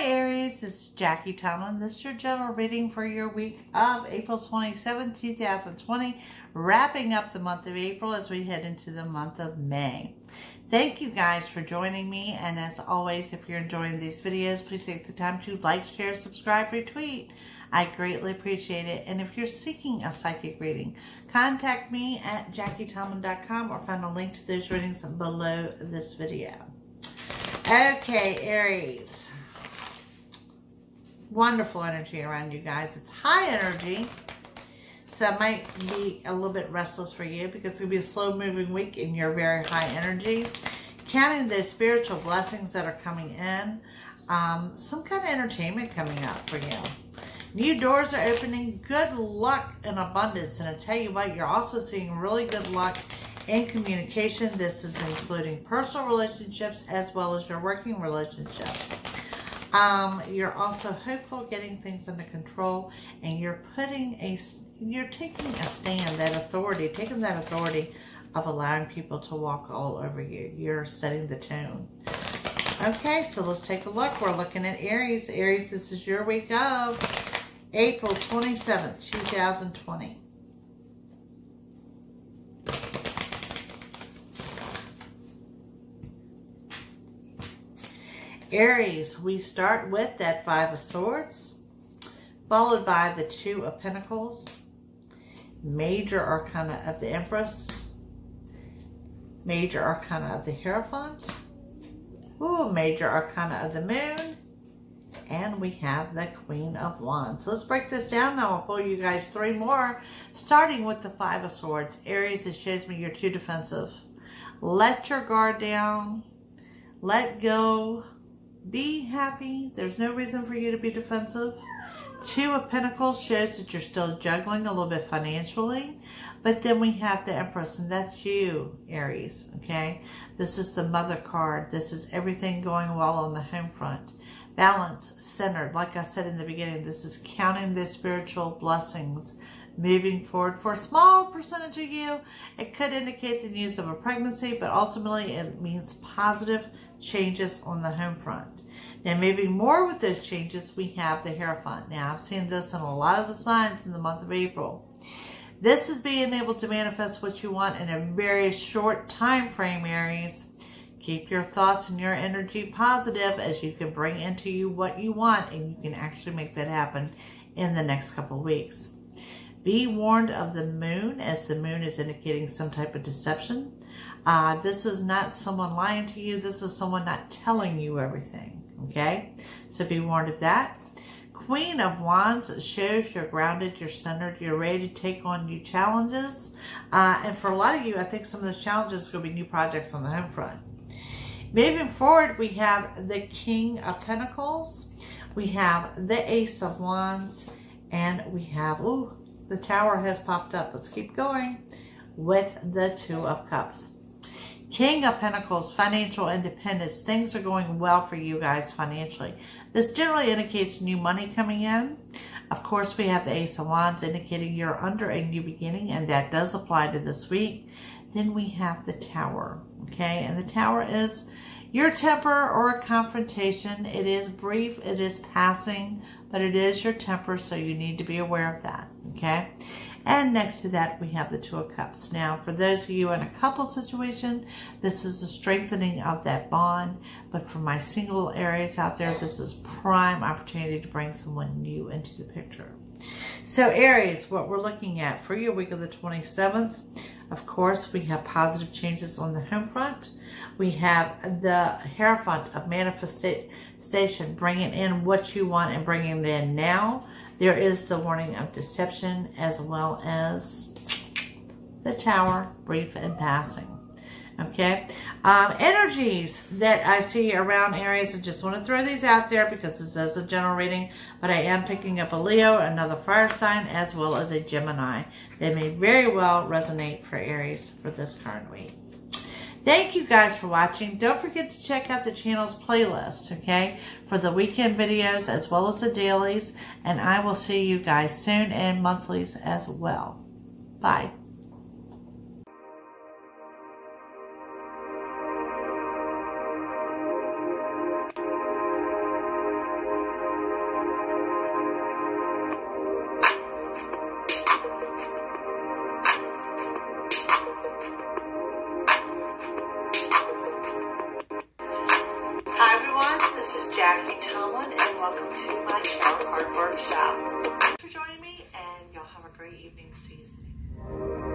Hi Aries, is Jackie Tomlin. This is your general reading for your week of April 27, 2020, wrapping up the month of April as we head into the month of May. Thank you guys for joining me, and as always, if you're enjoying these videos, please take the time to like, share, subscribe, retweet. I greatly appreciate it. And if you're seeking a psychic reading, contact me at jackietomlin.com or find a link to those readings below this video. Okay, Aries wonderful energy around you guys. It's high energy. So it might be a little bit restless for you because it's going to be a slow moving week and you're very high energy. Counting the spiritual blessings that are coming in. Um, some kind of entertainment coming up for you. New doors are opening. Good luck and abundance. And I tell you what, you're also seeing really good luck in communication. This is including personal relationships as well as your working relationships. Um, you're also hopeful getting things under control and you're putting a, you're taking a stand, that authority, taking that authority of allowing people to walk all over you. You're setting the tone. Okay, so let's take a look. We're looking at Aries. Aries, this is your week of April 27th, 2020. Aries, we start with that Five of Swords, followed by the Two of Pentacles, Major Arcana of the Empress, Major Arcana of the Hierophant, ooh, Major Arcana of the Moon, and we have the Queen of Wands. So let's break this down now. I'll pull you guys three more, starting with the Five of Swords. Aries, it shows me you're too defensive. Let your guard down. Let go be happy. There's no reason for you to be defensive. Two of Pentacles shows that you're still juggling a little bit financially. But then we have the Empress, and that's you, Aries, okay? This is the Mother card. This is everything going well on the home front. Balance, centered. Like I said in the beginning, this is counting the spiritual blessings moving forward. For a small percentage of you, it could indicate the news of a pregnancy, but ultimately it means positive changes on the home front. Now, maybe more with those changes, we have the Hierophant. Now, I've seen this in a lot of the signs in the month of April. This is being able to manifest what you want in a very short time frame, Aries. Keep your thoughts and your energy positive as you can bring into you what you want and you can actually make that happen in the next couple weeks. Be warned of the moon as the moon is indicating some type of deception. Uh, this is not someone lying to you. This is someone not telling you everything. Okay? So be warned of that. Queen of Wands shows you're grounded, you're centered, you're ready to take on new challenges. Uh, and for a lot of you, I think some of those challenges to be new projects on the home front. Moving forward, we have the King of Pentacles. We have the Ace of Wands. And we have, ooh, the Tower has popped up. Let's keep going with the Two of Cups. King of Pentacles, financial independence. Things are going well for you guys financially. This generally indicates new money coming in. Of course, we have the Ace of Wands indicating you're under a new beginning, and that does apply to this week. Then we have the Tower, okay? And the Tower is your temper or a confrontation. It is brief, it is passing, but it is your temper, so you need to be aware of that, okay? And next to that, we have the Two of Cups. Now, for those of you in a couple situation, this is a strengthening of that bond. But for my single Aries out there, this is prime opportunity to bring someone new into the picture. So Aries, what we're looking at for your week of the 27th, of course, we have positive changes on the home front. We have the Hierophant of manifestation, bringing in what you want and bringing it in now. There is the warning of deception as well as the tower, brief and passing. Okay. Um, energies that I see around Aries, I just want to throw these out there because this is a general reading, but I am picking up a Leo, another fire sign, as well as a Gemini. They may very well resonate for Aries for this current week. Thank you guys for watching. Don't forget to check out the channel's playlist, okay, for the weekend videos as well as the dailies. And I will see you guys soon and monthlies as well. Bye. and y'all have a great evening. Seasoning.